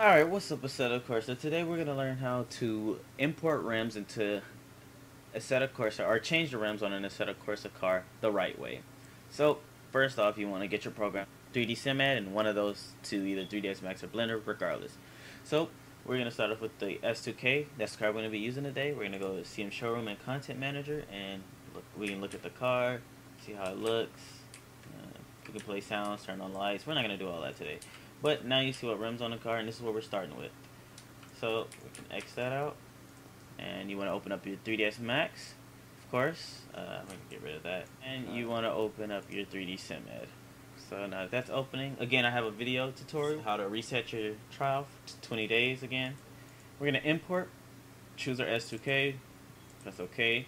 Alright, what's up Assetto Corsa? Today we're going to learn how to import rims into Assetto Corsa or change the rims on an Assetto Corsa car the right way. So, first off, you want to get your program 3DSimED and one of those to either 3ds Max or Blender, regardless. So, we're going to start off with the S2K. That's the car we're going to be using today. We're going to go to CM Showroom and Content Manager and look, we can look at the car, see how it looks. Uh, we can play sounds, turn on lights. We're not going to do all that today. But now you see what rims on the car, and this is what we're starting with. So we can X that out, and you want to open up your 3ds Max, of course. Uh, I'm gonna get rid of that, and you want to open up your 3DSimED. So now that's opening. Again, I have a video tutorial how to reset your trial to 20 days again. We're gonna import, choose our S2K, that's okay.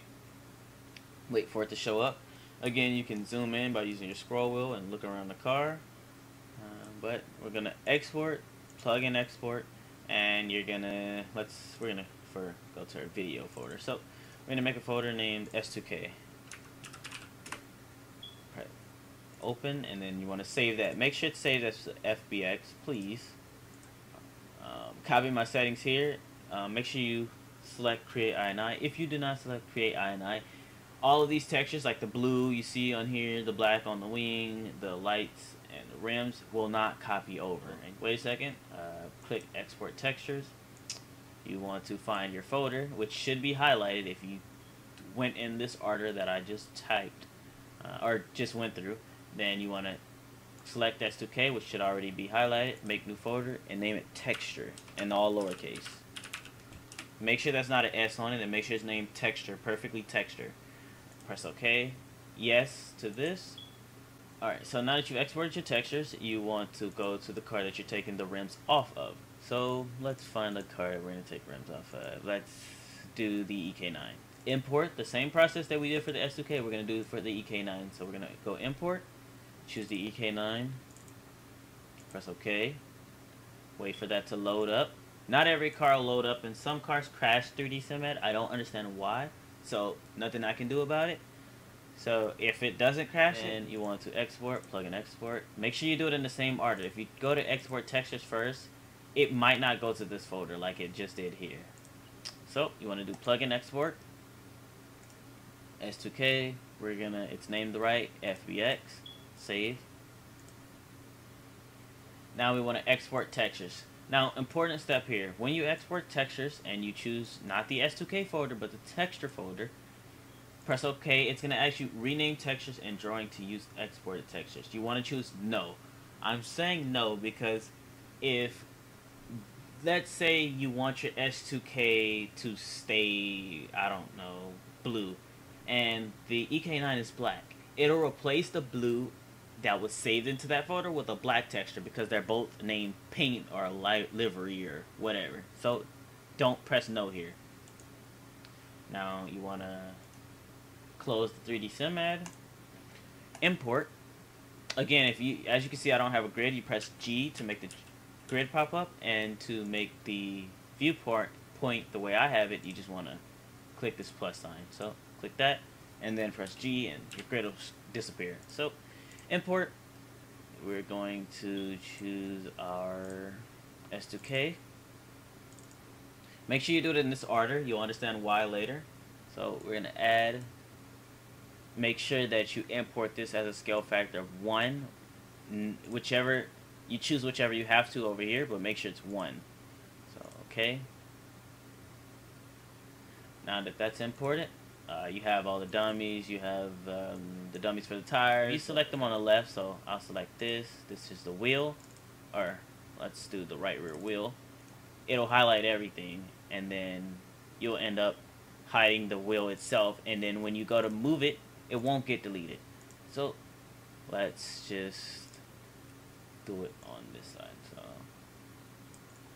Wait for it to show up. Again, you can zoom in by using your scroll wheel and look around the car but we're gonna export, plug in export, and you're gonna let's we're gonna for go to our video folder. So we're gonna make a folder named S2K. Right. Open, and then you want to save that. Make sure it's saved as FBX, please. Um, copy my settings here. Um, make sure you select Create INI. If you do not select Create INI, all of these textures, like the blue you see on here, the black on the wing, the lights, and the rims will not copy over. And wait a second, uh, click export textures. You want to find your folder, which should be highlighted if you went in this order that I just typed, uh, or just went through. Then you want to select S2K, which should already be highlighted, make new folder, and name it texture, in all lowercase. Make sure that's not an S on it, and make sure it's named texture, perfectly texture. Press OK. Yes to this. Alright, so now that you've exported your textures, you want to go to the car that you're taking the rims off of. So let's find the car we're going to take rims off of. Let's do the EK9. Import, the same process that we did for the S2K, we're going to do for the EK9. So we're going to go import, choose the EK9, press OK, wait for that to load up. Not every car will load up, and some cars crash 3DSimED. I don't understand why, so nothing I can do about it. So if it doesn't crash and you want to export, plug in export, make sure you do it in the same order. If you go to export textures first, it might not go to this folder like it just did here. So you want to do plug in export, S2K, we're gonna, it's named the right, FBX, save. Now we want to export textures. Now, important step here, when you export textures and you choose not the S2K folder but the texture folder, Press OK. It's going to ask you rename textures and drawing to use exported textures. You want to choose no. I'm saying no because if, let's say you want your S2K to stay, I don't know, blue, and the EK9 is black, it'll replace the blue that was saved into that folder with a black texture because they're both named paint or livery or whatever. So don't press no here. Now you want to close the 3DSimED, import. Again, if you, as you can see, I don't have a grid. You press G to make the grid pop up, and to make the viewport point the way I have it, you just want to click this plus sign. So click that, and then press G, and your grid will disappear. So import. We're going to choose our S2K. Make sure you do it in this order. You'll understand why later. So we're going to add make sure that you import this as a scale factor of 1 whichever you choose whichever you have to over here but make sure it's 1 so okay. Now that that's imported uh, you have all the dummies you have um, the dummies for the tires. You select them on the left so I'll select this. This is the wheel or let's do the right rear wheel. It'll highlight everything and then you'll end up hiding the wheel itself and then when you go to move it it won't get deleted. So let's just do it on this side. So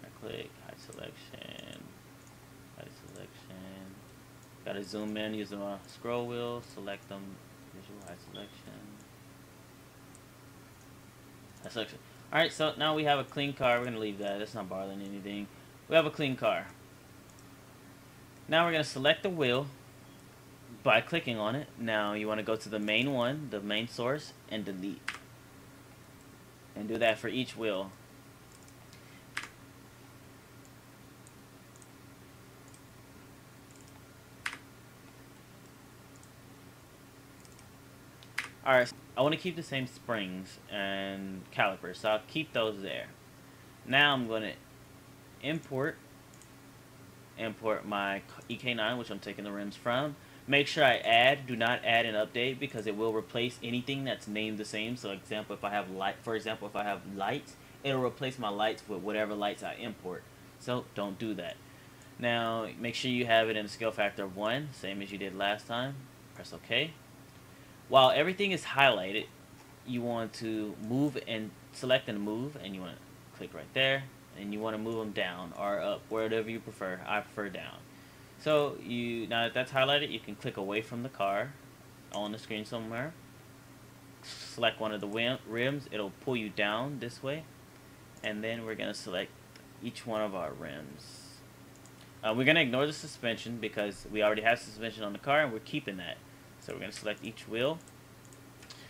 I click hide selection, hide selection. Gotta zoom in using my scroll wheel, select them, visual hide selection. Hide selection. Alright, so now we have a clean car. We're gonna leave that. That's not bothering anything. We have a clean car. Now we're gonna select the wheel by clicking on it. Now you want to go to the main one, the main source, and delete. And do that for each wheel. Alright, so I want to keep the same springs and calipers, so I'll keep those there. Now I'm going to import import my EK9, which I'm taking the rims from, Make sure I add, do not add an update because it will replace anything that's named the same. So example, if I have light, for example, if I have lights, it'll replace my lights with whatever lights I import. So don't do that. Now, make sure you have it in a scale factor of 1, same as you did last time. Press OK. While everything is highlighted, you want to move and select and move, and you want to click right there, and you want to move them down or up, whatever you prefer. I prefer down. So you now that that's highlighted, you can click away from the car on the screen somewhere. Select one of the rims. It'll pull you down this way. And then we're going to select each one of our rims. Uh, we're going to ignore the suspension because we already have suspension on the car and we're keeping that. So we're going to select each wheel.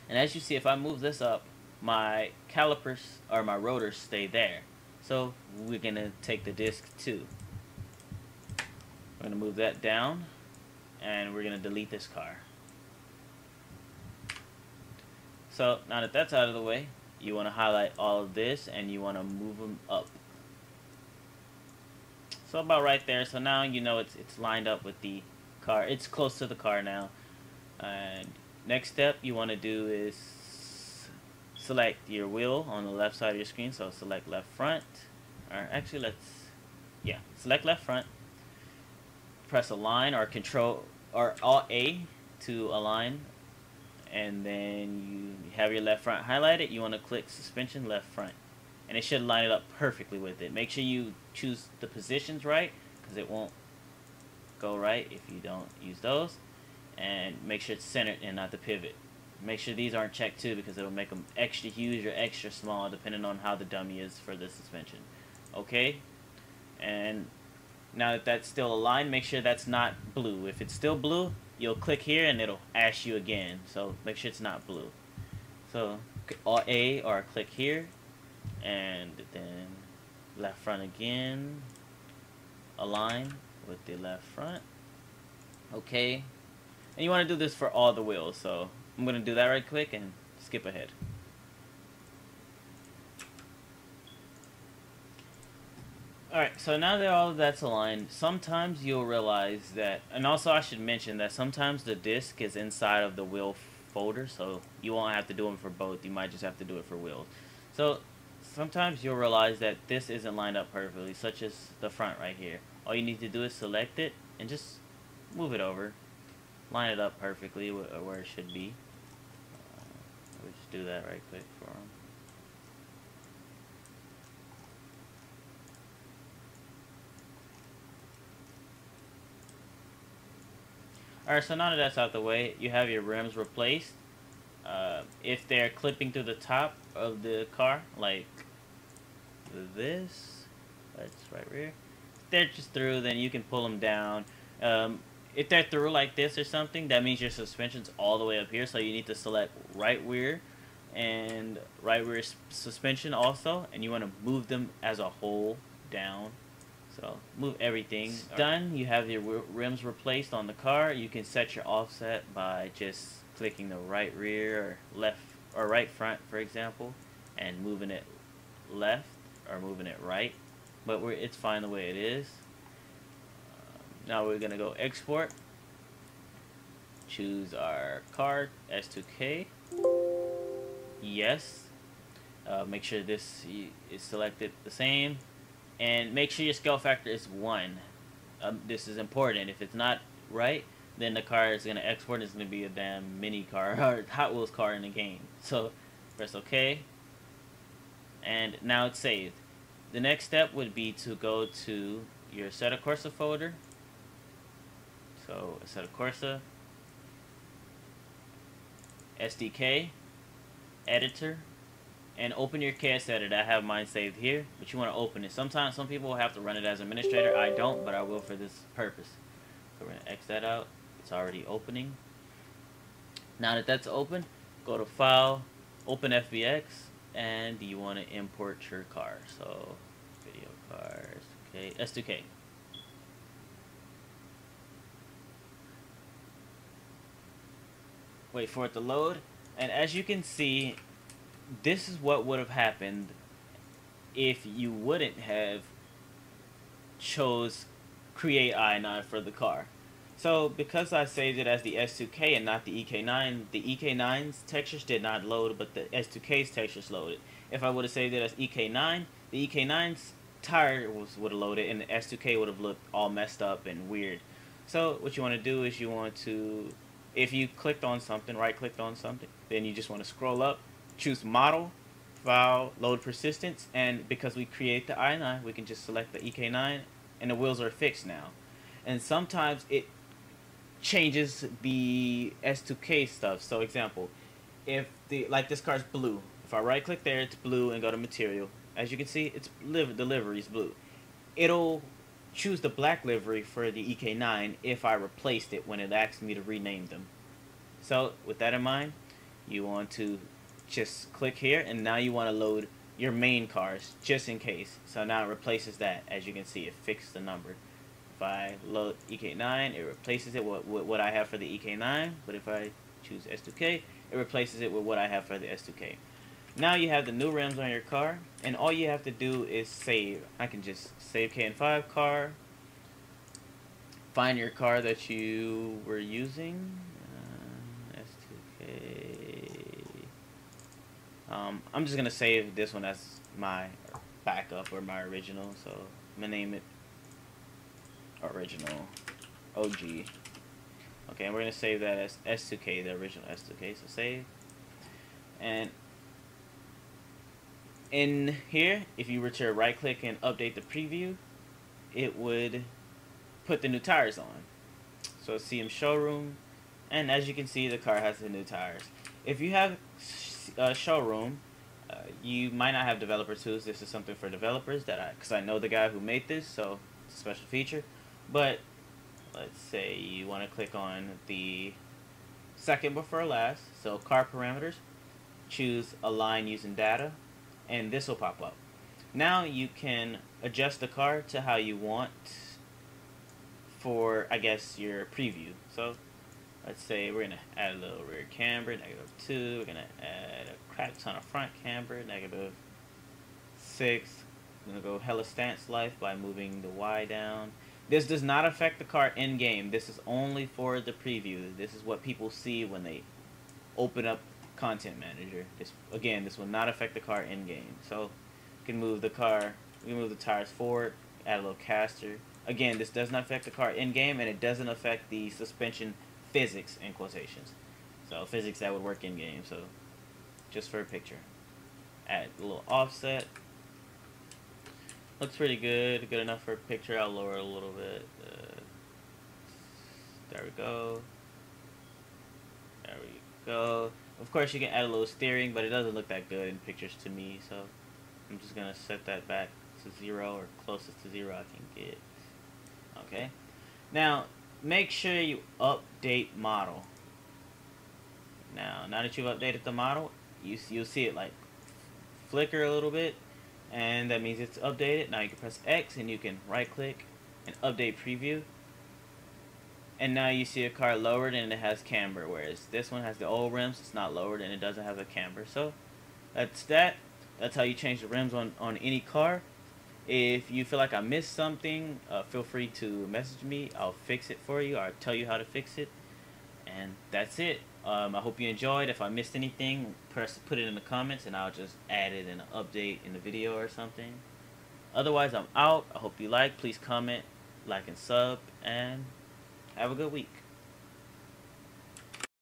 And as you see, if I move this up, my calipers or my rotors stay there. So we're going to take the disc too. We're going to move that down and we're going to delete this car. So now that that's out of the way, you want to highlight all of this and you want to move them up. So about right there. So now you know it's it's lined up with the car. It's close to the car now. And next step you want to do is select your wheel on the left side of your screen. So select left front. Or actually let's yeah, select left front press align or control or alt A to align. And then you have your left front highlighted. You want to click suspension left front. And it should line it up perfectly with it. Make sure you choose the positions right because it won't go right if you don't use those. And make sure it's centered and not the pivot. Make sure these aren't checked too because it'll make them extra huge or extra small depending on how the dummy is for the suspension. Okay? And now that that's still aligned, make sure that's not blue. If it's still blue, you'll click here and it'll ask you again. So make sure it's not blue. So A or click here and then left front again. Align with the left front. Okay. And you want to do this for all the wheels. So I'm going to do that right quick and skip ahead. Alright, so now that all of that's aligned, sometimes you'll realize that, and also I should mention that sometimes the disc is inside of the wheel folder, so you won't have to do them for both, you might just have to do it for wheels. So sometimes you'll realize that this isn't lined up perfectly, such as the front right here. All you need to do is select it and just move it over. Line it up perfectly where it should be. Uh, we'll just do that right quick for them. Alright, so now that that's out the way, you have your rims replaced. Uh, if they're clipping to the top of the car, like this, that's right rear. If they're just through, then you can pull them down. Um, if they're through like this or something, that means your suspension's all the way up here, so you need to select right rear and right rear suspension also, and you want to move them as a whole down so move everything. Done. You have your rims replaced on the car. You can set your offset by just clicking the right rear or left or right front, for example, and moving it left or moving it right. But we're, it's fine the way it is. Um, now we're gonna go export. Choose our car S2K. Yes. Uh, make sure this is selected the same and make sure your scale factor is 1. Um, this is important. If it's not right, then the car is going to export. It's going to be a damn mini car or Hot Wheels car in the game. So press OK. And now it's saved. The next step would be to go to your Assetto Corsa folder. So Assetto Corsa, SDK, editor, and open your KS editor. I have mine saved here, but you want to open it. Sometimes some people have to run it as administrator. I don't, but I will for this purpose. So we're going to X that out. It's already opening. Now that that's open, go to File, Open FBX, and you want to import your car. So video cars, okay, S2K. Wait for it to load. And as you can see, this is what would have happened if you wouldn't have chose create INI for the car. So because I saved it as the S2K and not the EK9, the EK9's textures did not load, but the S2K's textures loaded. If I would have saved it as EK9, the EK9's tire was would have loaded and the S2K would have looked all messed up and weird. So what you want to do is you want to, if you clicked on something, right clicked on something, then you just want to scroll up, choose model, file, load persistence, and because we create the INI, we can just select the EK9 and the wheels are fixed now. And sometimes it changes the S2K stuff. So example, if the like this car's blue, if I right click there, it's blue and go to material. As you can see, it's liv the livery is blue. It'll choose the black livery for the EK9 if I replaced it when it asks me to rename them. So with that in mind, you want to just click here and now you want to load your main cars just in case. So now it replaces that. As you can see, it fixed the number. If I load EK9, it replaces it with, what I have for the EK9. But if I choose S2K, it replaces it with what I have for the S2K. Now you have the new rims on your car, and all you have to do is save. I can just save KN5 car, find your car that you were using, uh, S2K. Um, I'm just gonna save this one as my backup or my original, so I'm gonna name it original OG. Okay, and we're to save that as S2K, the original S2K, so save. And in here, if you were to right click and update the preview, it would put the new tires on. So CM showroom, and as you can see, the car has the new tires. If you have a showroom, uh, you might not have developer tools. This is something for developers that I, because I know the guy who made this, so it's a special feature. But let's say you want to click on the second before last, so car parameters, choose align using data, and this will pop up. Now you can adjust the car to how you want for, I guess, your preview. So let's say we're going to add a little rear camber, negative 2. We're going to add a crap ton of front camber, negative 6. I'm going to go hella stance life by moving the Y down. This does not affect the car in game. This is only for the preview. This is what people see when they open up Content Manager. This again, this will not affect the car in game. So you can move the car, can move the tires forward, add a little caster. Again, this does not affect the car in game, and it doesn't affect the suspension physics in quotations. So physics that would work in game. So just for a picture, add a little offset. Looks pretty good. Good enough for a picture. I'll lower it a little bit. Uh, there we go. There we go. Of course, you can add a little steering, but it doesn't look that good in pictures to me. So I'm just to set that back to zero or closest to zero I can get. Okay. Now, make sure you update model. Now, now that you've updated the model, you, you'll see it like flicker a little bit and that means it's updated. Now you can press X and you can right click and update preview. And now you see a car lowered and it has camber, whereas this one has the old rims, it's not lowered and it doesn't have a camber. So that's that. That's how you change the rims on, on any car. If you feel like I missed something, uh, feel free to message me. I'll fix it for you I'll tell you how to fix it. And that's it. Um, I hope you enjoyed. If I missed anything, press put it in the comments and I'll just add it in an update in the video or something. Otherwise, I'm out. I hope you like. Please comment, like, and sub, and have a good week.